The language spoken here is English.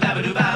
dabba dabba